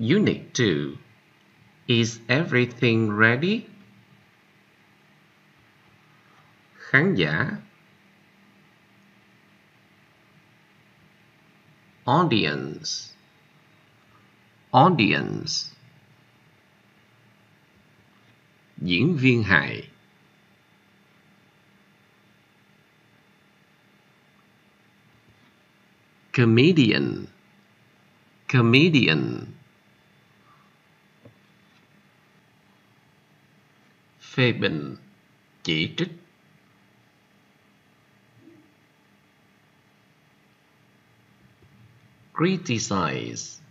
Unit 2 Is everything ready? Khán giả. Audience. Audience. Diễn viên hài. Comedian. Comedian Phê bình Chỉ trích. Criticize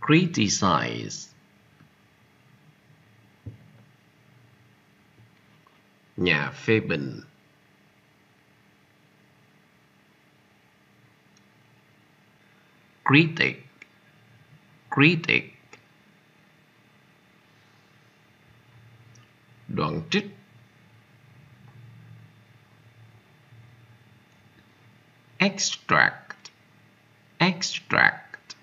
Criticize. Nhà phê bình. Critic Critic. Extract. Extract.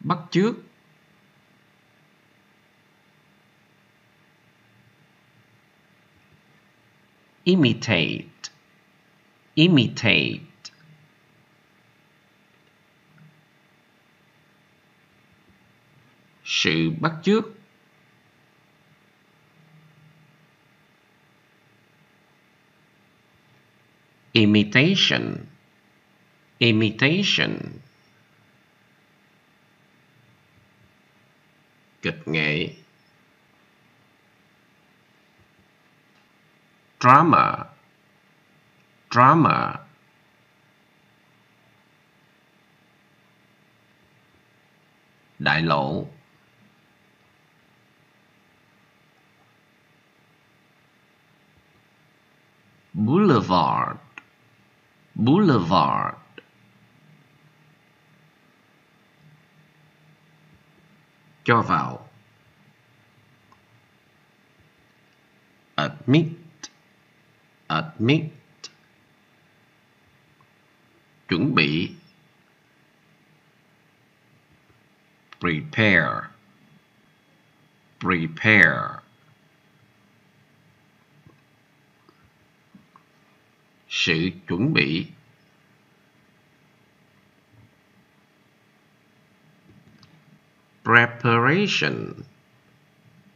Bắt chước. Imitate. Imitate Sự bắt chước. Imitation. Imitation. Kịch nghệ. Drama. Drama. Đại lộ. Boulevard. Boulevard. Cho vào. Admit. Admit. Chuẩn bị. Prepare. Prepare. Sự chuẩn bị. Preparation.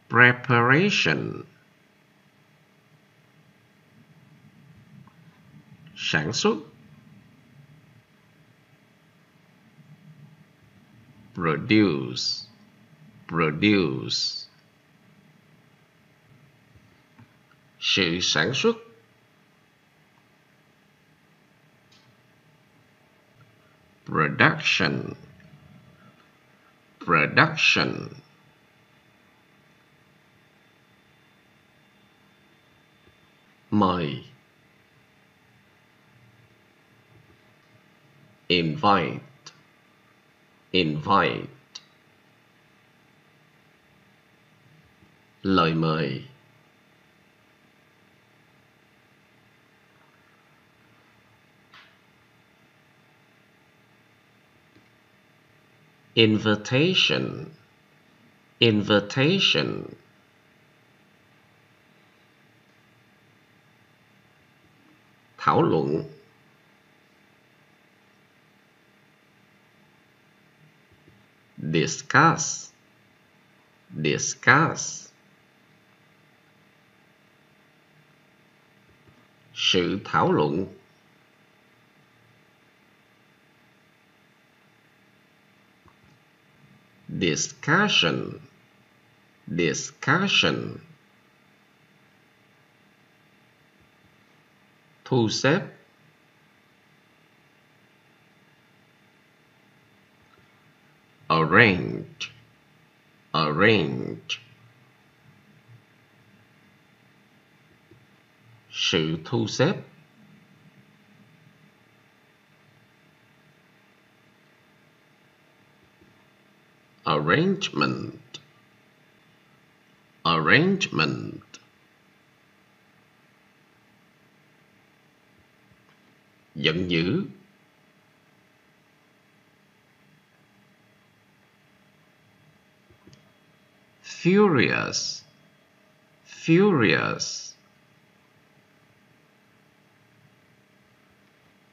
Preparation. Sản xuất. Produce. Produce. Sự sản xuất. Production. Production. My. Invite. Invite. Lời mời invitation. Invitation. Thảo luận. Discuss. Discuss. Sự thảo luận discussion. Discussion. Thu xếp arrange. Arrange. Sự thu xếp arrangement. Arrangement. Giận dữ. Furious. Furious.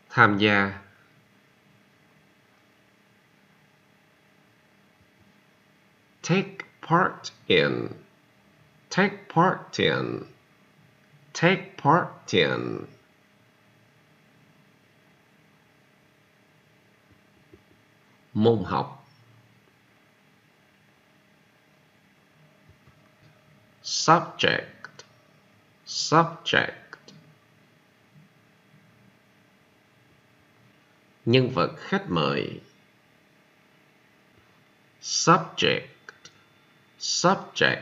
Tham gia. Take part in. Take part in. Take part in. Môn học. Subject. Subject. Nhân vật khách mời. Subject subject.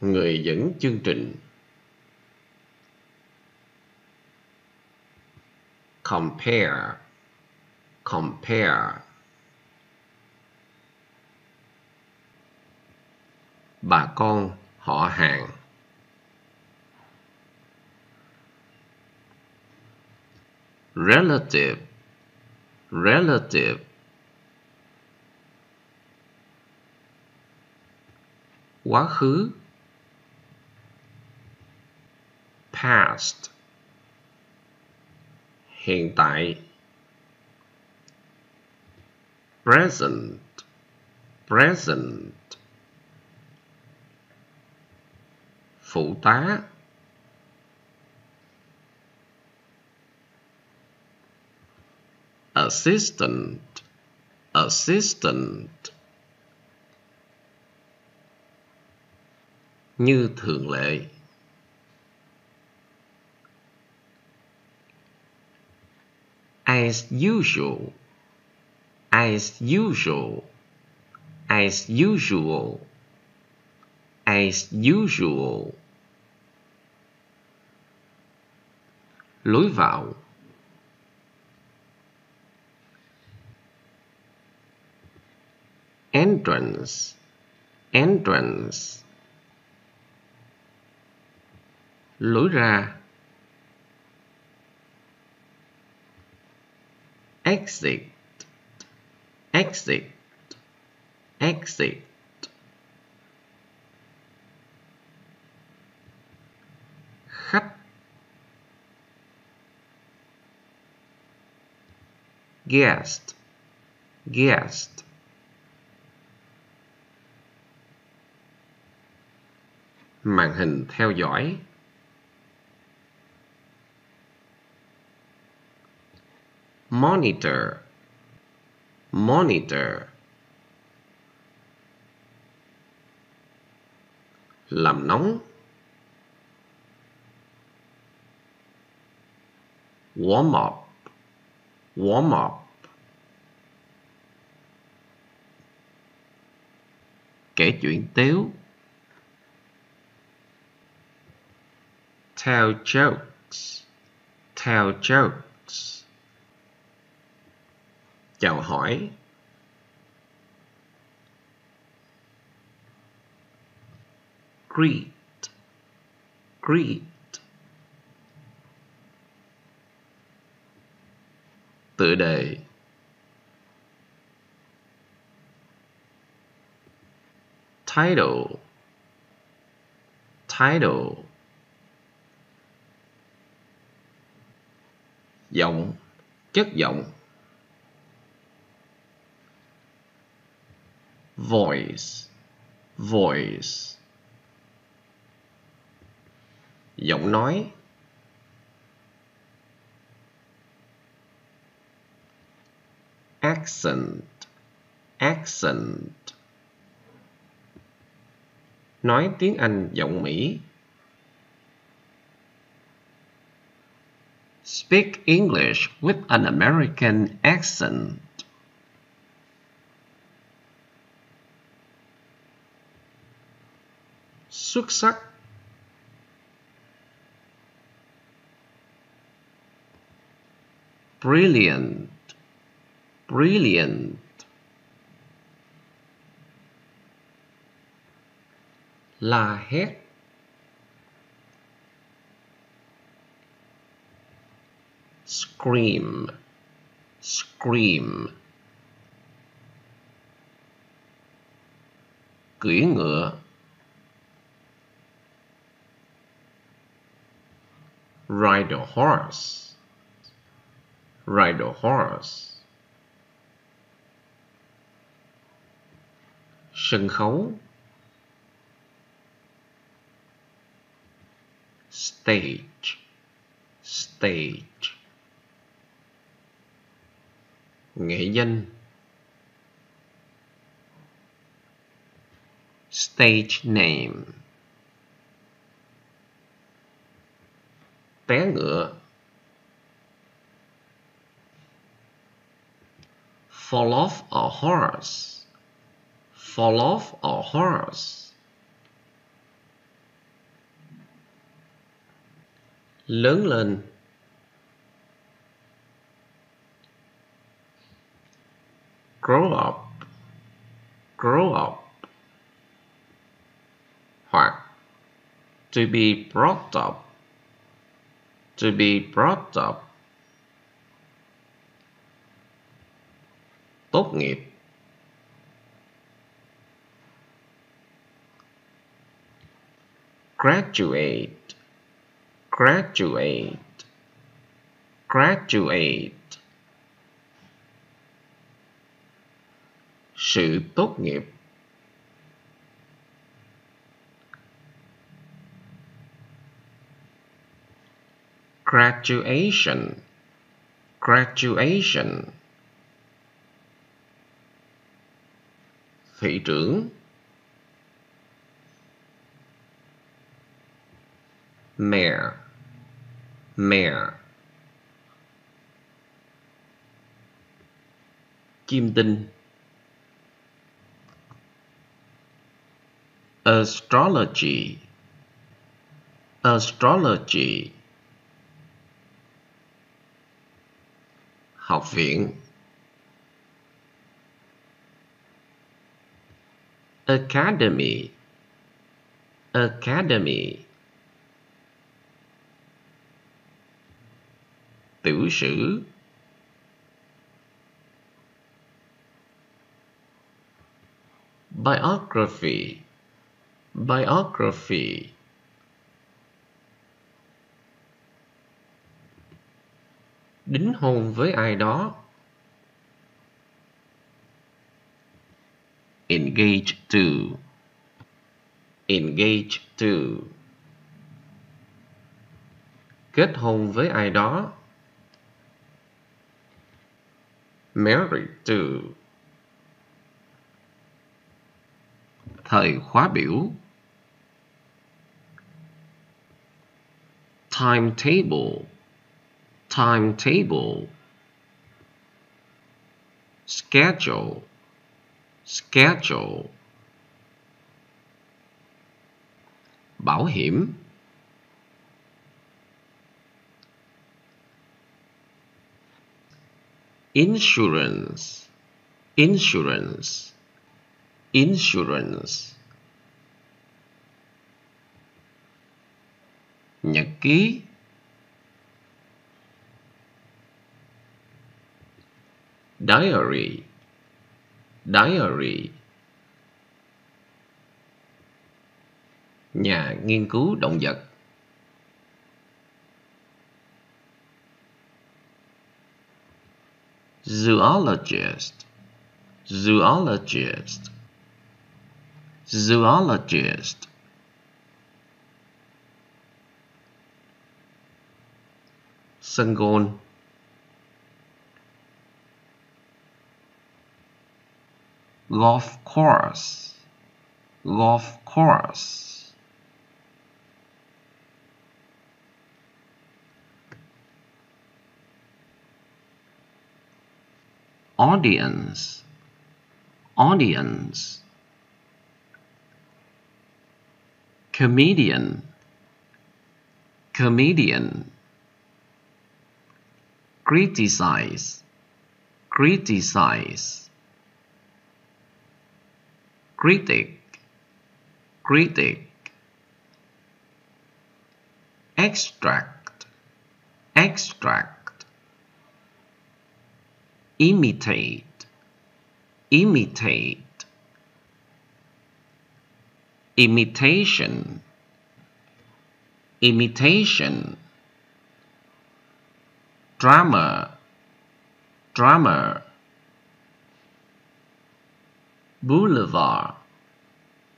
Người dẫn chương trình. Compare. Compare. Bà con họ hàng. Relative. Relative. Quá khứ past. Hiện tại. Present. Present. Phụ tá assistant assistant. Như thường lệ. As usual as usual as usual as usual. Lối vào. Entrance. Entrance. Lối ra exit. Exit. Exit. Khách guest. Guest màn hình theo dõi. Monitor. Monitor. Làm nóng. Warm up. Warm up. Kể chuyện tiếu. Tell jokes. Tell jokes. Chào hỏi. Greet. Greet. Tựa đề. Title. Title. Giọng chất giọng. Voice voice. Giọng nói. Accent accent. Nói tiếng Anh giọng Mỹ. Speak English with an American accent. Xuất sắc brilliant. Brilliant. La hét scream. Scream. Cưỡi ngựa. Ride a horse. Ride a horse. Sân khấu. Stage. Stage. Nghệ danh stage name. Té ngựa. Fall off a horse. Fall off a horse. Lớn lên. Grow up grow up hoặc to be brought up to be brought up tốt nghiệp. Graduate graduate graduate sự tốt nghiệp. Graduation. Graduation. Thị trưởng. Mayor. Mayor. Chim tinh astrology. Astrology. Học viện academy. Academy. Tiểu sử biography biography. Đính hôn với ai đó. Engage to. Engage to. Kết hôn với ai đó. Married to. Thời khóa biểu. Timetable timetable schedule schedule. bảo hiểm insurance insurance insurance ký. Diary. Diary. Nhà nghiên cứu động vật. Zoologist. Zoologist. Zoologist. Sân gôn golf course golf course audience. Audience. Comedian. Comedian criticize criticize critic critic extract extract imitate imitate imitation imitation drama. Drama. Boulevard.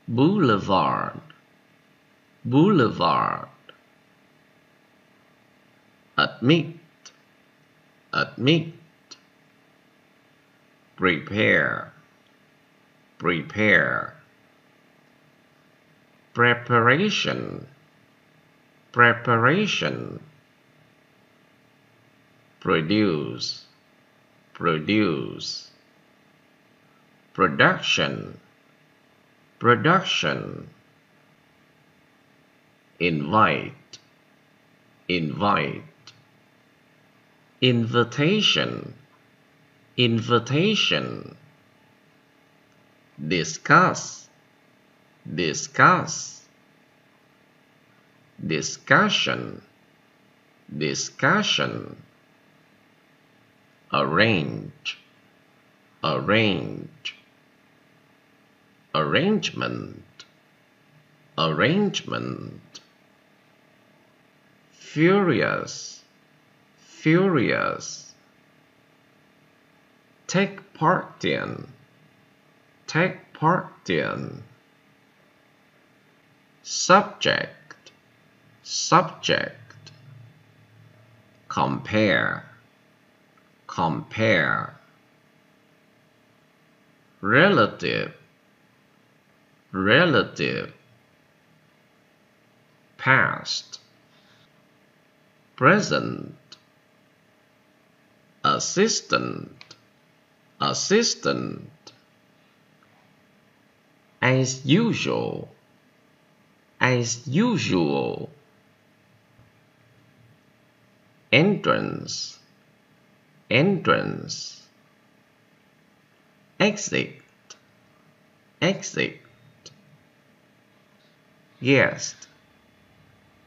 Boulevard. Boulevard. Admit. Admit. Prepare. Prepare. Preparation. Preparation produce produce production production invite invite invitation invitation discuss discuss discussion discussion arrange. Arrange. Arrangement. Arrangement. Furious. Furious. Take part in. Take part in. Subject. Subject. Compère compère relative relative past present assistant assistant as usual as usual. Entrance entrance. Exit. Exit. Guest.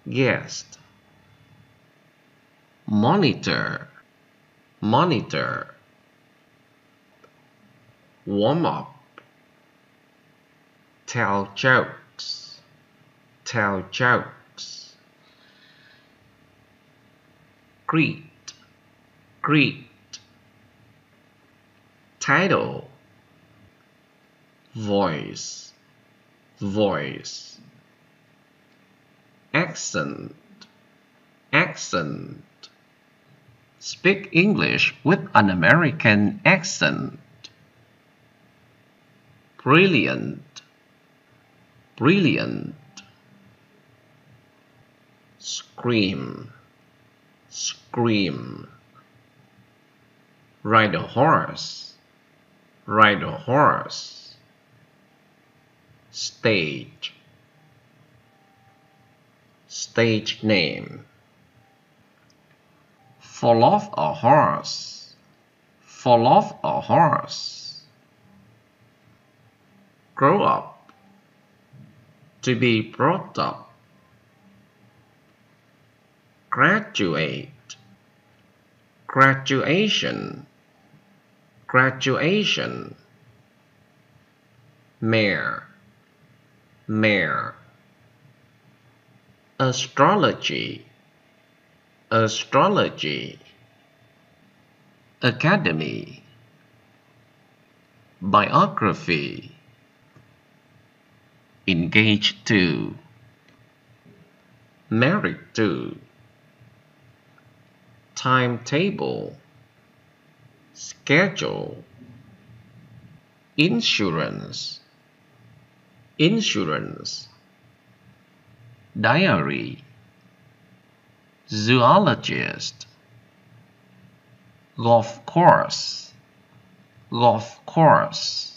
Guest. Monitor. Monitor. Warm up. Tell jokes. Tell jokes. Greet. Greet title. Voice. Voice. Accent. Accent. Speak English with an American accent. Brilliant. Brilliant. Scream. Scream. Ride a horse ride a horse. Stage. Stage name. Fall off a horse. Fall off a horse. Grow up. To be brought up. Graduate. Graduation graduation. Mayor. Mayor. Astrology. Astrology. Academy. Biography. Engaged to. Married to. Timetable schedule insurance insurance diary zoologist golf course golf course